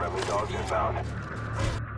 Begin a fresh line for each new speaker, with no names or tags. Friendly dogs inbound.